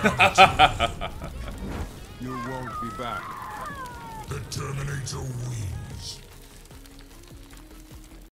You won't be back. The Terminator wins.